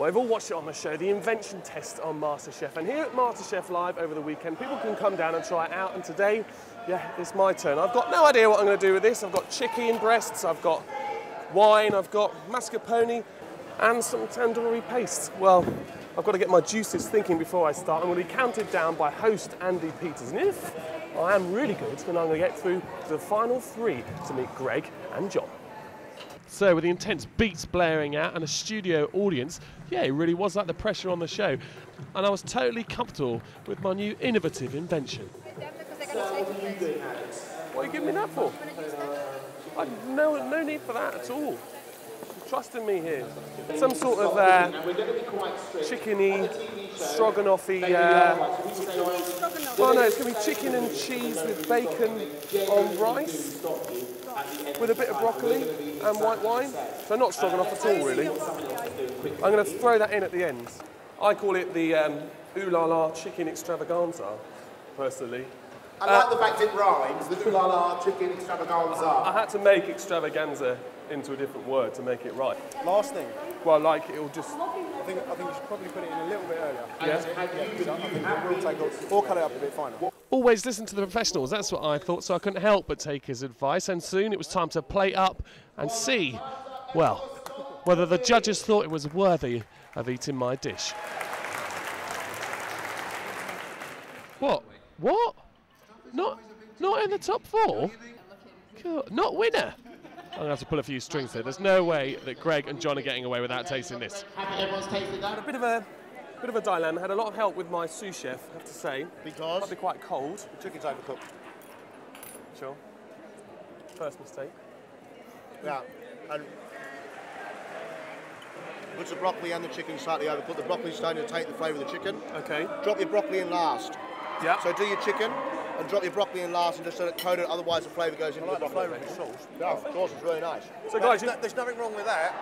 Well, I've all watched it on the show, the invention test on MasterChef. And here at MasterChef Live over the weekend, people can come down and try it out. And today, yeah, it's my turn. I've got no idea what I'm going to do with this. I've got chicken breasts, I've got wine, I've got mascarpone, and some tandoori paste. Well, I've got to get my juices thinking before I start. I'm going to be counted down by host Andy Peters. And if I am really good, then I'm going to get through to the final three to meet Greg and John. So, with the intense beats blaring out and a studio audience, yeah, it really was like the pressure on the show. And I was totally comfortable with my new innovative invention. What are you giving me that for? I, no, no need for that at all. Trust in me here. Some sort of uh, chickeny, stroganoffy. Uh, well, no, it's going to be chicken and cheese with bacon on rice with a bit of broccoli and white wine. So not stroganoff at all, really. I'm going to throw that in at the end. I call it the um, ooh la la chicken extravaganza, personally. I like the fact it rhymes, the ooh la la chicken extravaganza. I had to make extravaganza into a different word to make it right. Last thing, Well, like it'll just. I think I think you should probably put it in a little bit earlier. Yeah. Yeah, 'cause I think it will take off, or cut it up a bit finer. Always listen to the professionals, that's what I thought, so I couldn't help but take his advice. And soon it was time to plate up and see, well, whether the judges thought it was worthy of eating my dish. What? What? Not, not in the top four? God, not winner? I'm going to have to pull a few strings here. There's no way that Greg and John are getting away without tasting this. Everyone's tasted that. A bit of a bit of a dilemma. Had a lot of help with my sous chef, I have to say. Because? Might be quite cold. Chicken's overcooked. Sure. First mistake. Yeah, and put the broccoli and the chicken slightly over. Put the broccoli starting to take the flavour of the chicken. Okay. Drop your broccoli in last. Yeah. So do your chicken and drop your broccoli in last and just let it coat it. Otherwise, the flavour goes into the broccoli. flavour of the sauce. Yeah, of course, it's really nice. so Now, guys, there's, no- there's nothing wrong with that.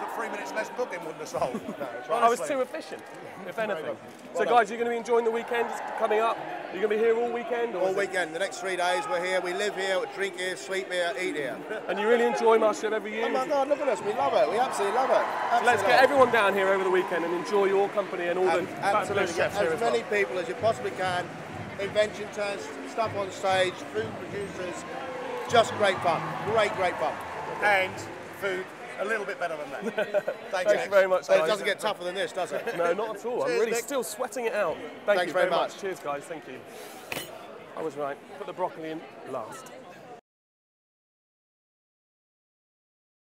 That three minutes less cooking wouldn't have solved. I was too efficient, if anything. So guys, you're going to be enjoying the weekend coming up. You're going to be here all weekend, or All is it- weekend, the next three days, we're here. We live here, we drink here, sleep here, eat here. and you really enjoy MasterChef every year. Oh my God, look at us. We love it. We absolutely love it. Absolutely Let's get it. everyone down here over the weekend and enjoy your company and all Ab- the fabulous Absolutely. Get chefs here as as well. many people as you possibly can. Invention test, stuff on stage, food producers. Just great fun. Great, great fun. and food a little bit better than that. Thanks, Thank you very much, So it doesn't get tougher than this, does it? No, not at all. I'm really Nick. still sweating it out. Thank Thanks you very very much. Cheers, guys. Thank you. I was right. Put the broccoli in last.